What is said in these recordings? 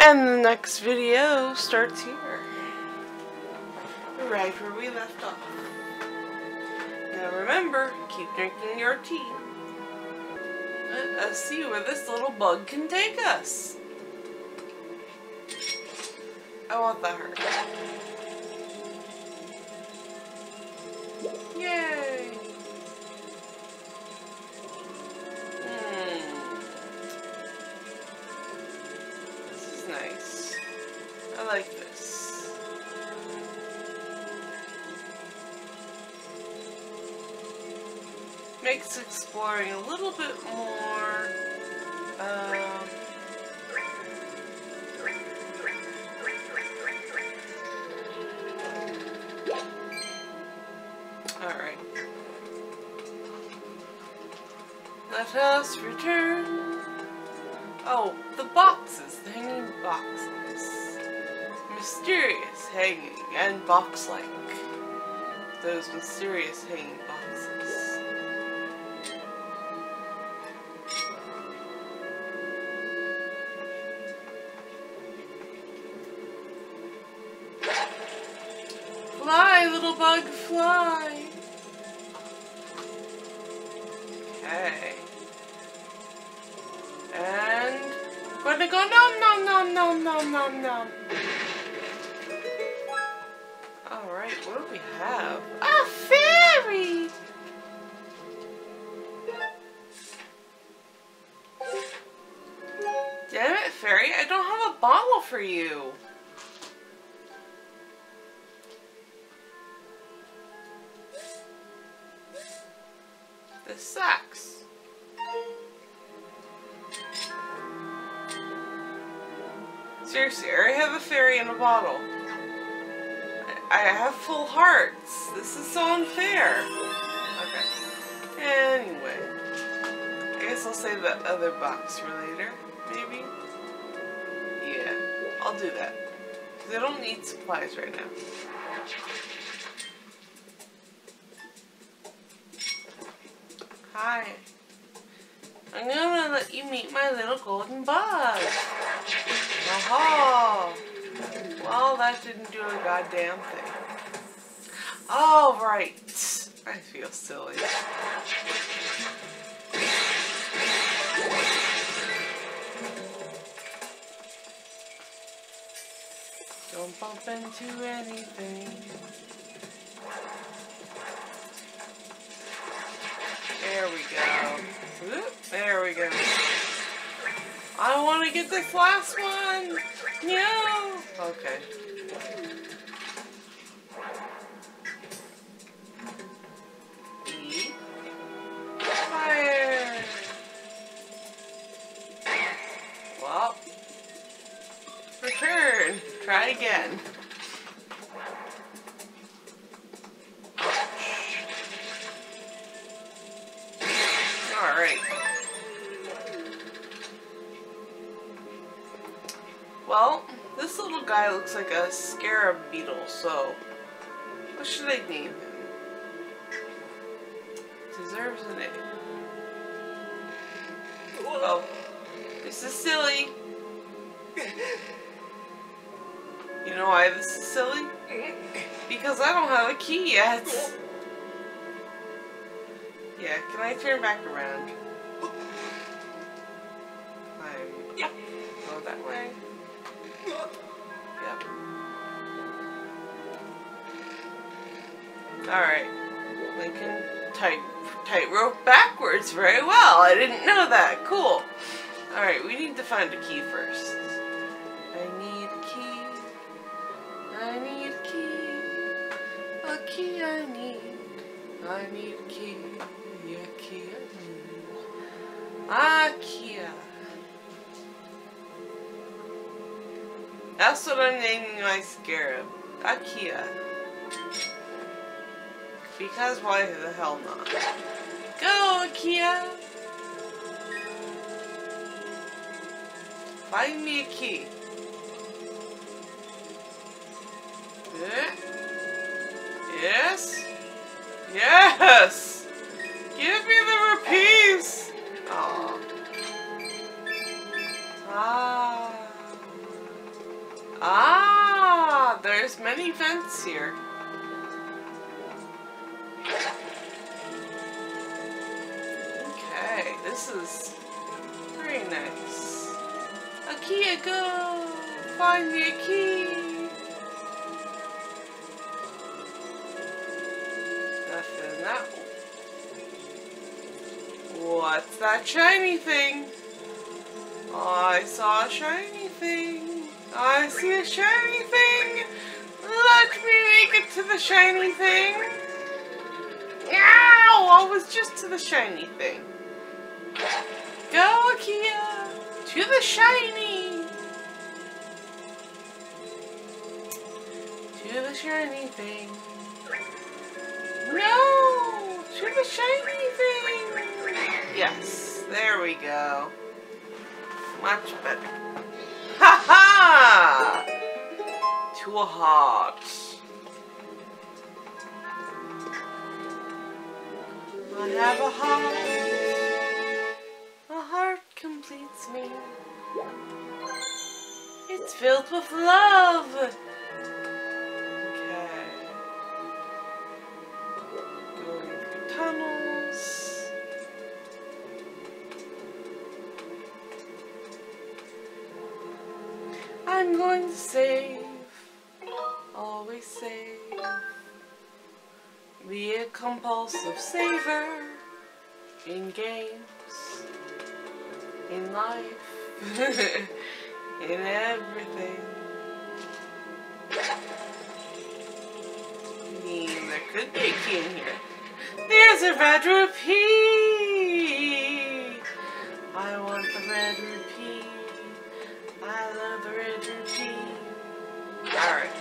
And the next video starts here. Right where we left off. Now remember, keep drinking your tea. Let us see where this little bug can take us. I want the heart. Yay! Makes exploring a little bit more um, Alright. Let us return. Oh, the boxes, the hanging boxes. Mysterious hanging and box-like. Those mysterious hanging boxes. Fairy, I don't have a bottle for you. This sucks. Seriously, I have a fairy in a bottle. I have full hearts. This is so unfair. Okay. Anyway. I guess I'll save that other box for later, maybe? I'll do that. Because I don't need supplies right now. Hi. I'm gonna let you meet my little golden bug. Aha! Well, that didn't do a goddamn thing. All right. I feel silly. Don't bump into anything. There we go. Whoop, there we go. I want to get this last one. No. Okay. Fire. Well. Return. Try again. Alright. Well, this little guy looks like a scarab beetle, so what should I name him? Deserves a name. Oh, this is silly. Know why this is silly? Because I don't have a key yet. Yeah, can I turn back around? I'm... Go that way. Yep. Alright. Link can tight tightrope backwards very well. I didn't know that. Cool. Alright, we need to find a key first. I need a key. I need a key. A key I need. I need a key. A key I need. Akia. That's what I'm naming my scarab. Akia. Because why the hell not? Go, Akia! Find me a key. Yes? Yes! Give me the rupees! Aw. Ah. Ah! there's many vents here. Okay, this is very nice. Ikea, go! Find me a key! What's that shiny thing? I saw a shiny thing. I see a shiny thing. Let me make it to the shiny thing. Ow! I was just to the shiny thing. Go, Ikea! To the shiny! To the shiny thing. No! To the shiny thing! Yes, there we go. Much better. Ha ha! To a heart. I have a heart. A heart completes me. It's filled with love. Compulsive saver in games, in life, in everything. I mean, there could be a key in here. There's a red rupee! I want the red rupee. I love the red rupee. Alright.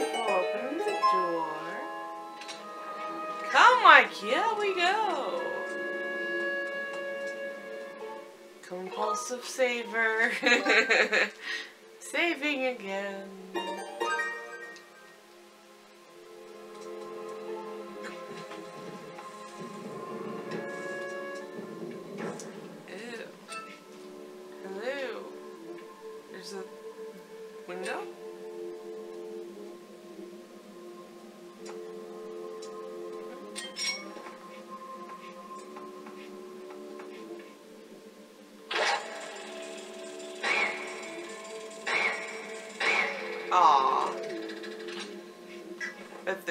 Opening the door. Come, Ikea, we go! Compulsive saver. Saving again.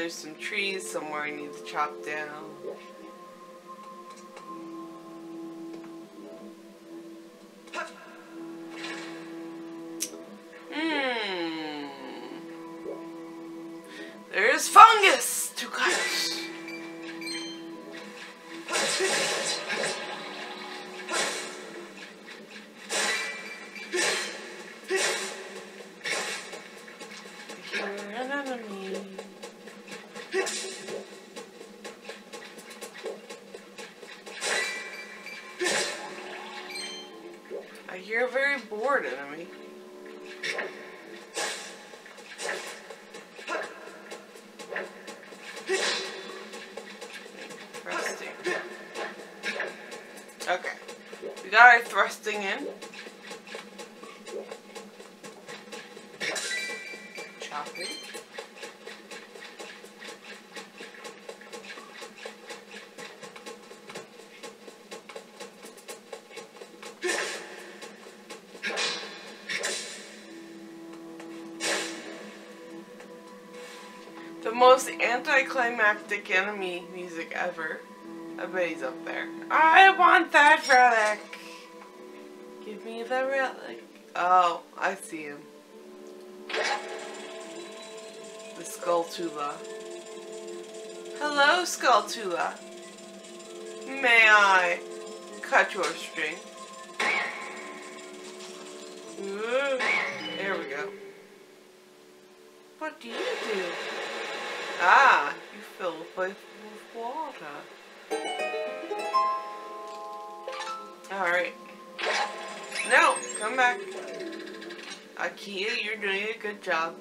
There's some trees somewhere I need to chop down. Bored enemy. Most anticlimactic enemy music ever. I bet he's up there. I want that relic. Give me the relic. Oh, I see him. The Skulltula. Hello, Skulltula. May I cut your string? Ooh, there we go. What do you do? Ah, you fill place with water. Alright. No, come back. Ikea, you're doing a good job.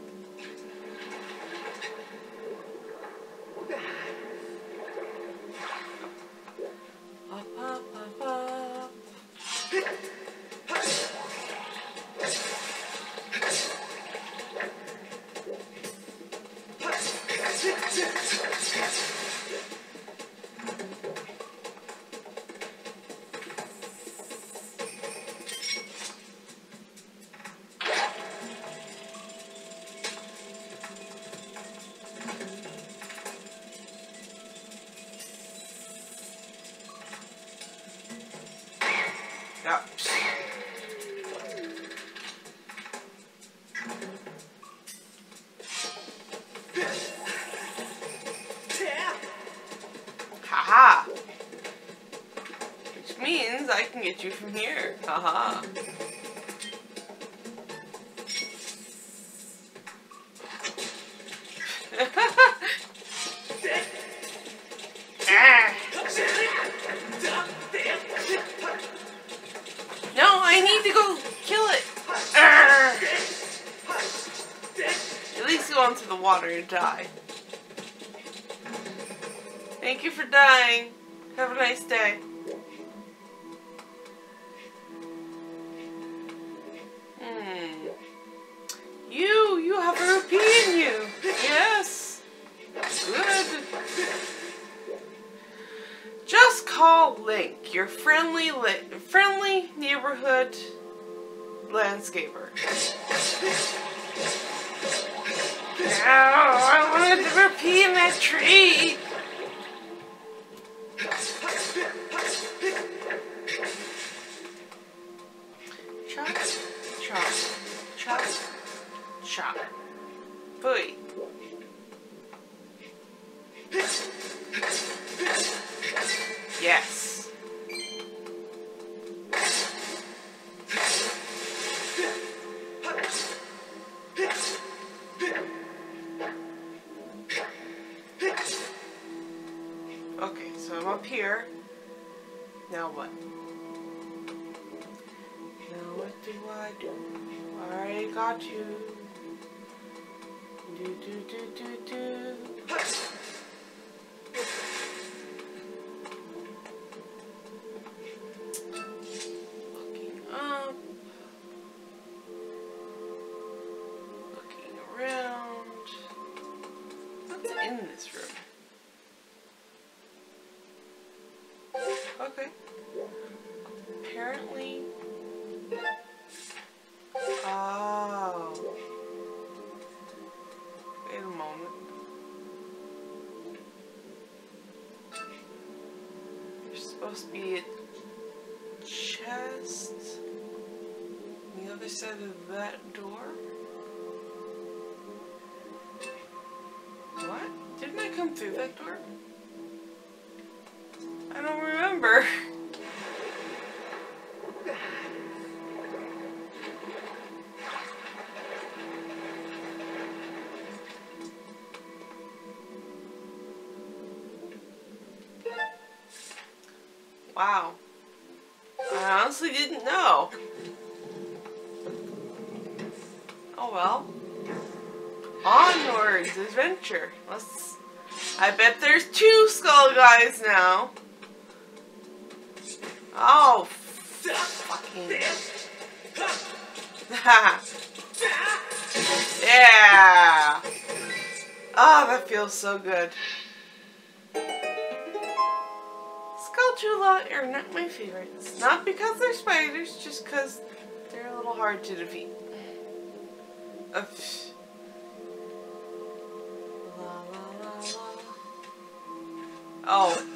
You from here. Haha. ah. No, I need to go kill it. At least go into the water and die. Tree. Okay. Apparently. Oh. Wait a moment. There's supposed to be a chest on the other side of that door. Wow. I honestly didn't know. Oh well. Onwards, adventure. Let's. I bet there's two skull guys now. Oh, fucking. yeah. Oh, that feels so good. Skulltula are not my favorites. Not because they're spiders, just because they're a little hard to defeat. La. Oh.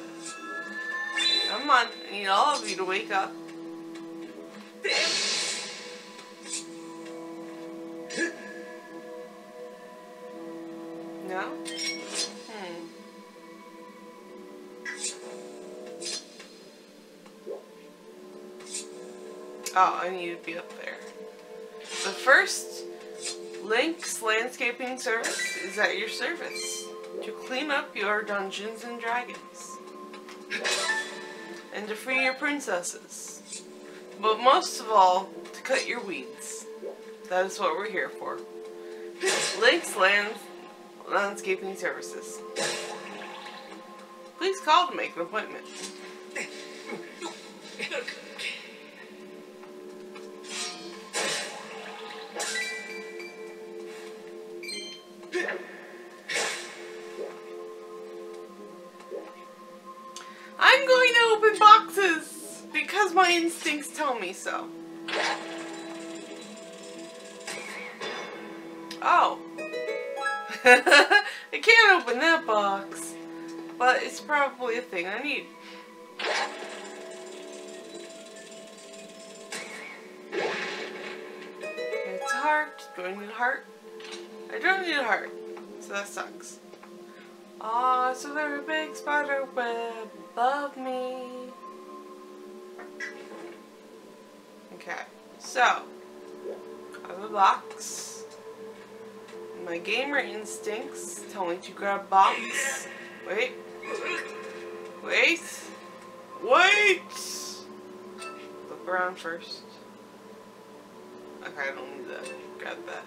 Come on, I need all of you to wake up. No? Oh, I need to be up there. The first Link's landscaping service is at your service to clean up your Dungeons and Dragons and to free your princesses. But most of all, to cut your weeds. That is what we're here for. Link's land landscaping services. Please call to make an appointment. Instincts tell me so. Oh. I can't open that box. But it's probably a thing I need. It's a heart. Do I need a heart? I don't need a heart. So that sucks. Ah, Oh, it's a very big spider web above me. So, I have a box. My gamer instincts tell me to grab box. Wait. Wait. Wait! Look around first. Okay, I don't need that. Grab that.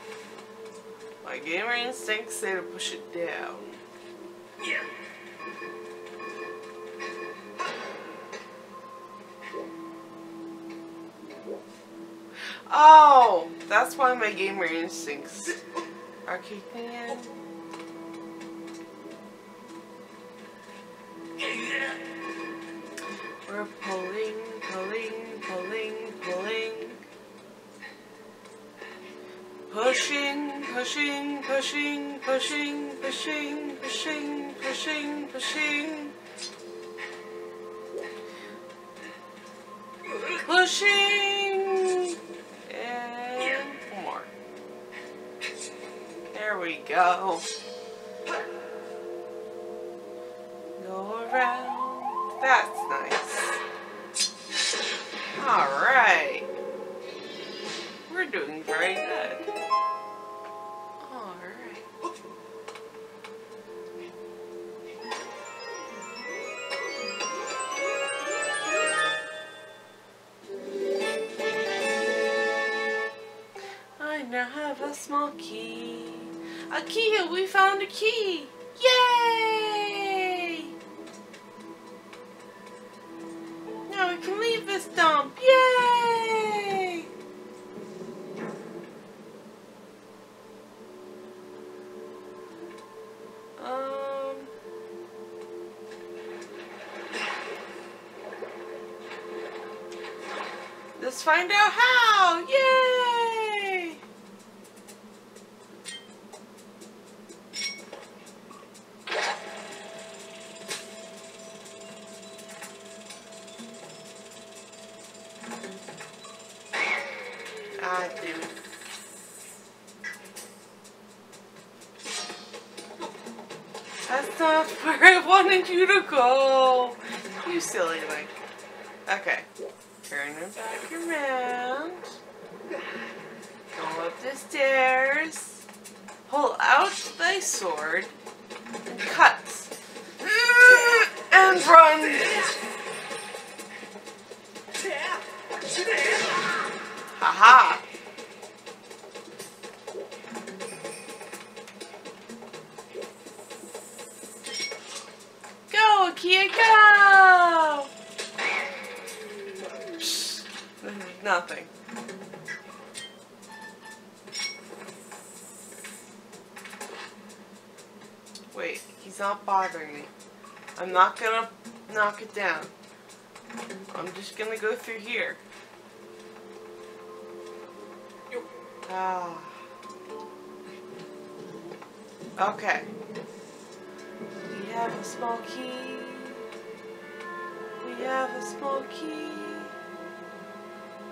My gamer instincts say to push it down. Yeah. Oh, that's why my gamer instincts are kicking in. We're pulling, pulling, pulling, pulling. Pushing, pushing, pushing, pushing, pushing, pushing, pushing, pushing. Pushing! And one more. There we go. Go around. That's nice. Alright. We're doing very good. Alright. I now have a small key. A key! We found a key! Yay! Now we can leave this dump. Yay! Um. Let's find out how! Yay! I do. That's not where I wanted you to go. You silly Link. Okay. Turn it back around. Go up the stairs. Pull out thy sword. And cut. Haha. Go, Kia, go! Psst, nothing. Wait, he's not bothering me. I'm not gonna knock it down. I'm just gonna go through here. Ah. Okay. We have a small key. We have a small key.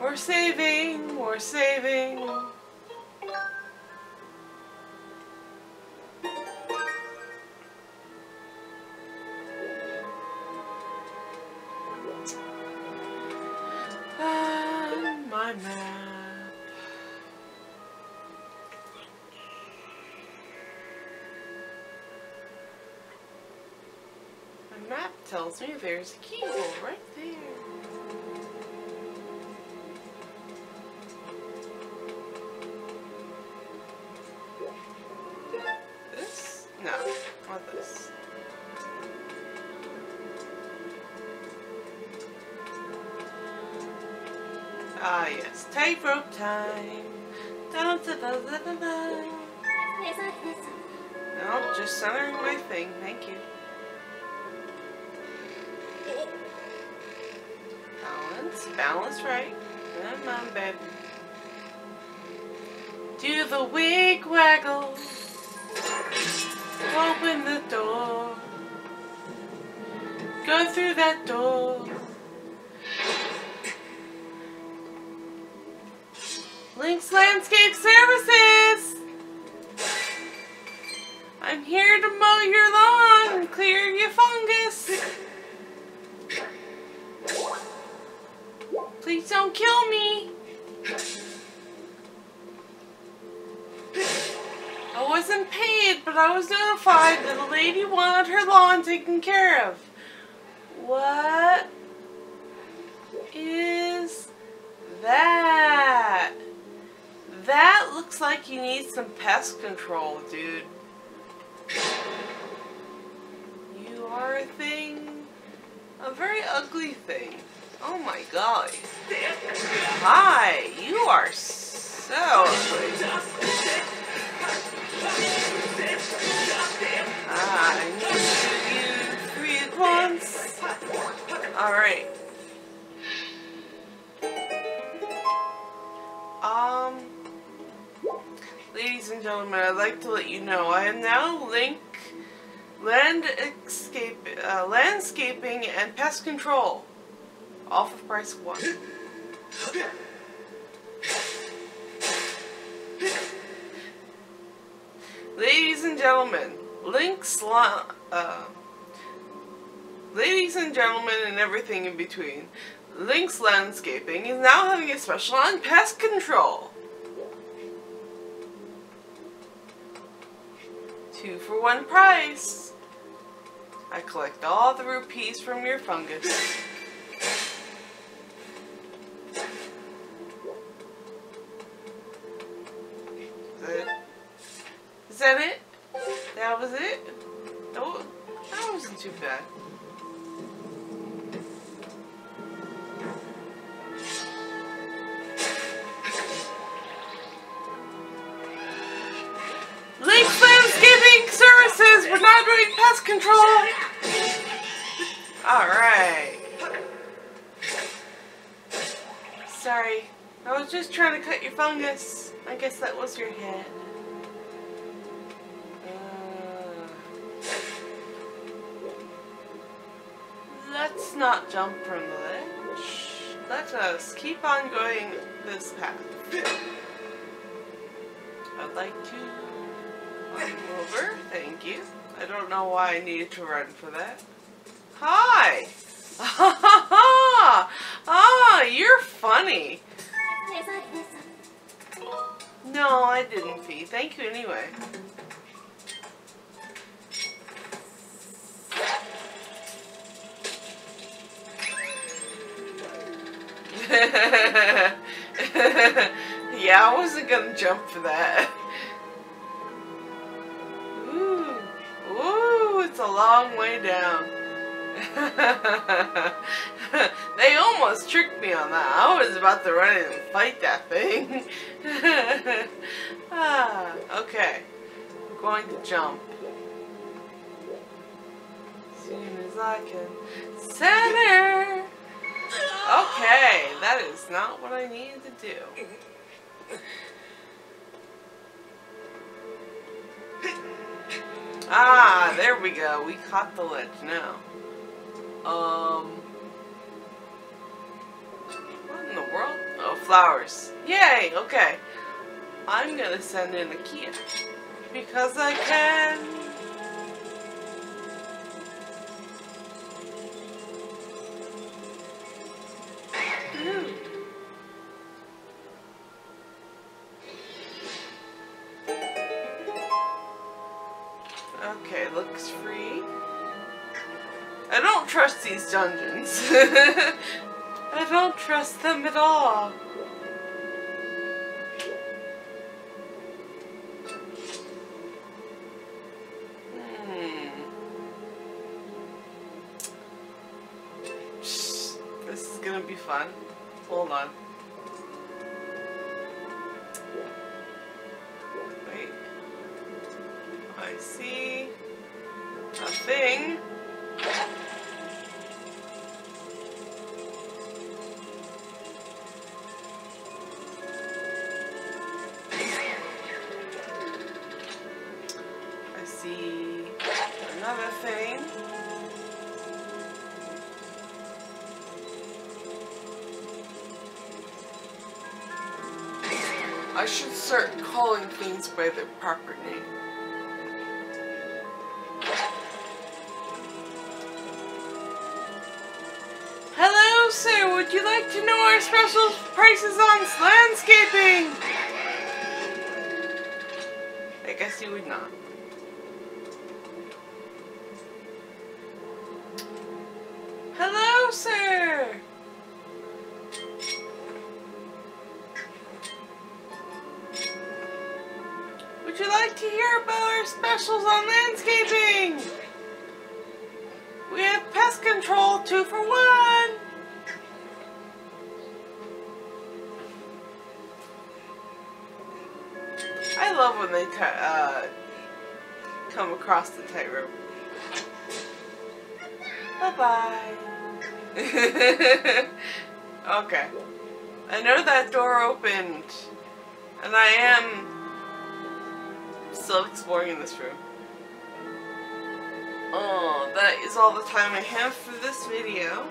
We're saving. We're saving. Tells me there's a keyhole right there. This? No, not this. Ah, yes. Tightrope time. Dun, dun, dun, dun. Nope, just centering my thing. Thank you. Balance. Balance right. Come on, baby. Do the wig waggle. Open the door. Go through that door. Link's Landscape Services! I'm here to mow your lawn and clear your fungus. Please don't kill me! I wasn't paid, but I was notified that a lady wanted her lawn taken care of. What is that? That looks like you need some pest control, dude. You are a thing. A very ugly thing. Oh my god. Hi, you are so ugly. I need you three at once. Alright. Um, ladies and gentlemen, I'd like to let you know I am now Link Land Escape, uh, Landscaping and Pest Control. For the price one. Ladies and gentlemen, Link's la uh, Ladies and gentlemen and everything in between, Link's Landscaping is now having a special on pest control. Two for one price. I collect all the rupees from your fungus. Alright. Sorry, I was just trying to cut your fungus. I guess that was your head. Uh, let's not jump from the ledge. Let us keep on going this path. I'd like to over. Thank you. I don't know why I needed to run for that. Hi! ah, you're funny. No, I didn't, Fi. Thank you anyway. yeah, I wasn't gonna jump for that. It's a long way down. they almost tricked me on that. I was about to run in and fight that thing. ah, okay. I'm going to jump. As soon as I can. Center! Okay, that is not what I needed to do. Ah, there we go. We caught the ledge now. Um, what in the world? Oh, flowers. Yay, okay. I'm gonna send in Akia. Because I can. These dungeons. I don't trust them at all. Start calling things by their proper name. Hello, sir. Would you like to know our special prices on landscaping? I guess you would not. Would you like to hear about our specials on landscaping? We have pest control two for one! I love when they uh, come across the tightrope. Bye bye. okay. I know that door opened, and I am still exploring in this room. Oh, that is all the time I have for this video.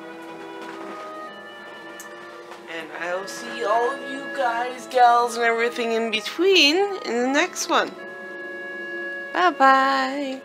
And I will see all of you guys, gals, and everything in between in the next one. Bye-bye.